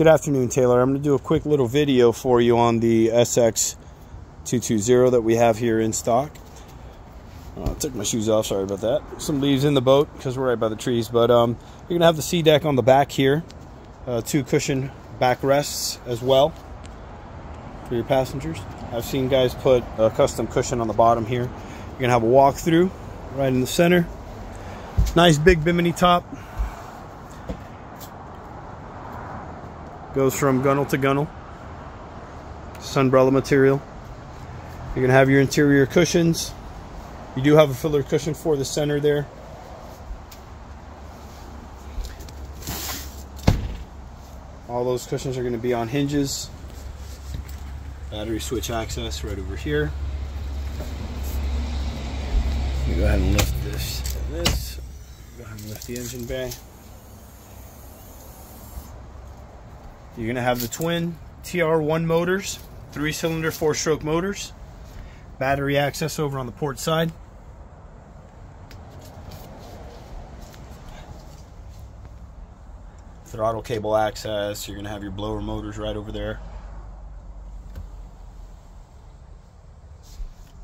Good afternoon, Taylor. I'm going to do a quick little video for you on the SX220 that we have here in stock. Uh, I took my shoes off, sorry about that. Some leaves in the boat because we're right by the trees, but um, you're going to have the SeaDek on the back here. Uh, two cushion backrests as well for your passengers. I've seen guys put a custom cushion on the bottom here. You're going to have a walk-through right in the center. Nice big bimini top. Goes from gunnel to gunnel. Sunbrella material. You're going to have your interior cushions. You do have a filler cushion for the center there. All those cushions are going to be on hinges. Battery switch access right over here. Let me go ahead and lift this and this. Go ahead and lift the engine bay. You're going to have the twin TR1 motors, three cylinder, four stroke motors, battery access over on the port side. Throttle cable access, you're going to have your blower motors right over there.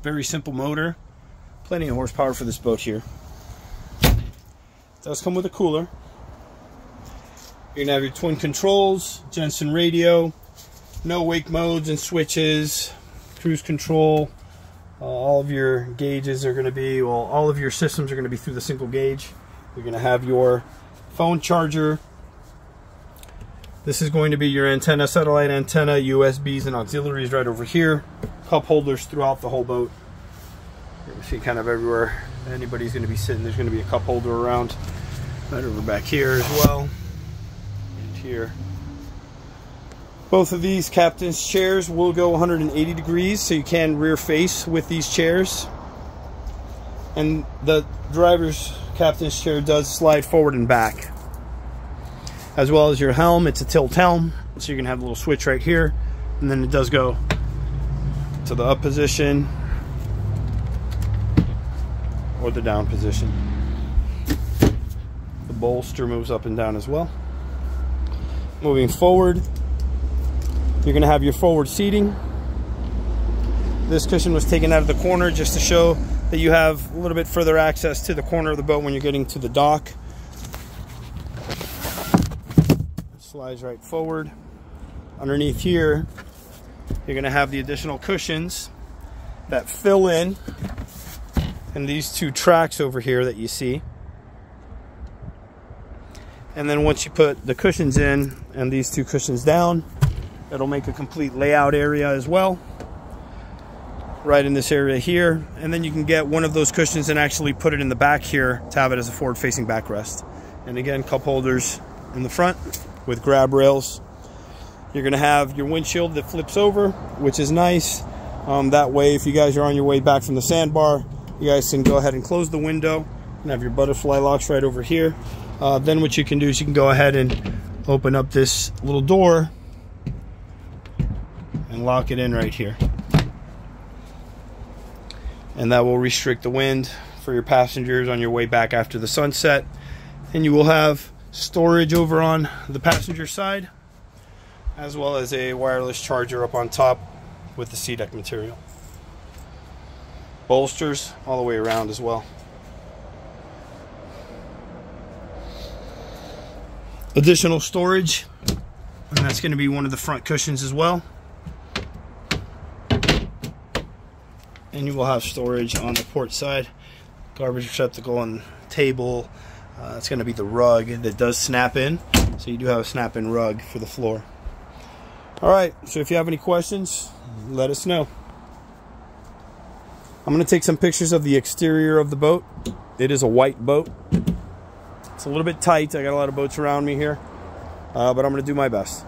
Very simple motor, plenty of horsepower for this boat here. It does come with a cooler. You're gonna have your twin controls, Jensen radio, no wake modes and switches, cruise control. Uh, all of your gauges are gonna be, well, all of your systems are gonna be through the single gauge. You're gonna have your phone charger. This is going to be your antenna, satellite antenna, USBs and auxiliaries right over here. Cup holders throughout the whole boat. You can see kind of everywhere anybody's gonna be sitting, there's gonna be a cup holder around. Right over back here as well here. Both of these captain's chairs will go 180 degrees, so you can rear face with these chairs. And the driver's captain's chair does slide forward and back. As well as your helm, it's a tilt helm, so you can have a little switch right here. And then it does go to the up position or the down position. The bolster moves up and down as well. Moving forward, you're gonna have your forward seating. This cushion was taken out of the corner just to show that you have a little bit further access to the corner of the boat when you're getting to the dock. slides right forward. Underneath here, you're gonna have the additional cushions that fill in and these two tracks over here that you see. And then once you put the cushions in and these two cushions down, it'll make a complete layout area as well. Right in this area here. And then you can get one of those cushions and actually put it in the back here to have it as a forward facing backrest. And again, cup holders in the front with grab rails. You're gonna have your windshield that flips over, which is nice. Um, that way, if you guys are on your way back from the sandbar, you guys can go ahead and close the window and have your butterfly locks right over here. Uh, then what you can do is you can go ahead and open up this little door and lock it in right here. And that will restrict the wind for your passengers on your way back after the sunset. And you will have storage over on the passenger side as well as a wireless charger up on top with the SeaDek material. Bolsters all the way around as well. Additional storage. And that's going to be one of the front cushions as well. And you will have storage on the port side. Garbage receptacle and table. Uh, it's going to be the rug that does snap in. So you do have a snap in rug for the floor. All right so if you have any questions let us know. I'm going to take some pictures of the exterior of the boat. It is a white boat it's a little bit tight. I got a lot of boats around me here, uh, but I'm going to do my best.